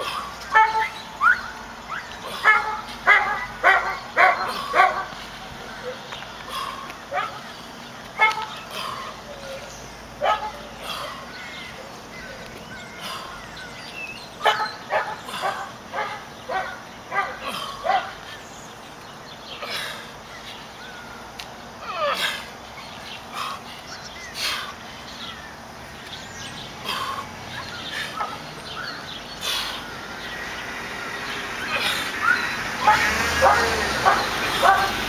Ah! ワン、ワ、